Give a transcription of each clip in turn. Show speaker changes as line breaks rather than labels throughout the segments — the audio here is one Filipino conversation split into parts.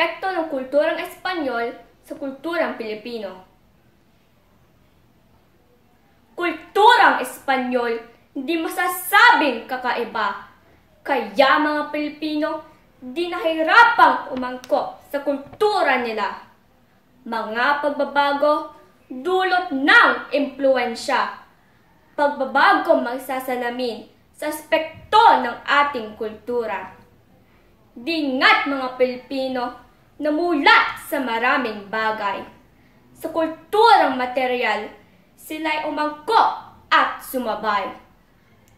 epekto ng kulturang Espanyol sa kulturang Pilipino. Kulturang Espanyol hindi masasabing kakaiba. Kaya mga Pilipino, di nahirapang umangko sa kultura nila. Mga pagbabago, dulot ng impluensya. Pagbabago magsasalamin sa aspekto ng ating kultura. Dingat mga Pilipino, namulat sa maraming bagay. Sa kulturang material, sila'y umangko at sumabay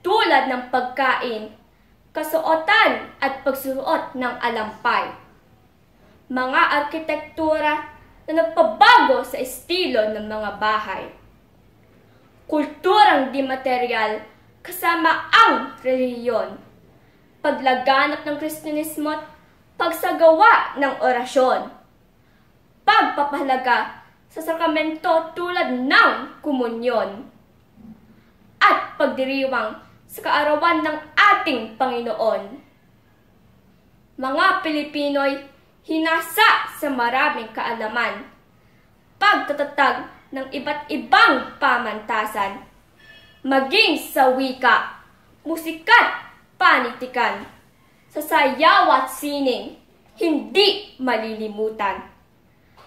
tulad ng pagkain, kasuotan at pagsuot ng alampay. Mga arkitektura na nagpabago sa estilo ng mga bahay. Kulturang di material kasama ang reliyon. Paglaganap ng Kristyanismo at pagsagawa ng orasyon. Pagpapahalaga sa sakramento tulad ng komunyon. At pagdiriwang sa kaarawan ng ating Panginoon. Mga Pilipino'y hinasa sa maraming kaalaman, pagtatatag ng iba't ibang pamantasan, maging sa wika, musikat, panitikan, sa sayaw at sining, hindi malilimutan.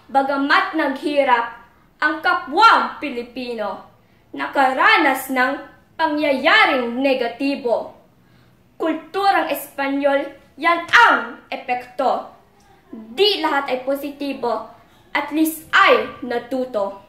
Bagamat naghirap ang kapwang Pilipino, nakaranas ng pangyayaring negatibo. Kulturang Espanyol, yan ang epekto. Di lahat ay positibo, at least ay natuto.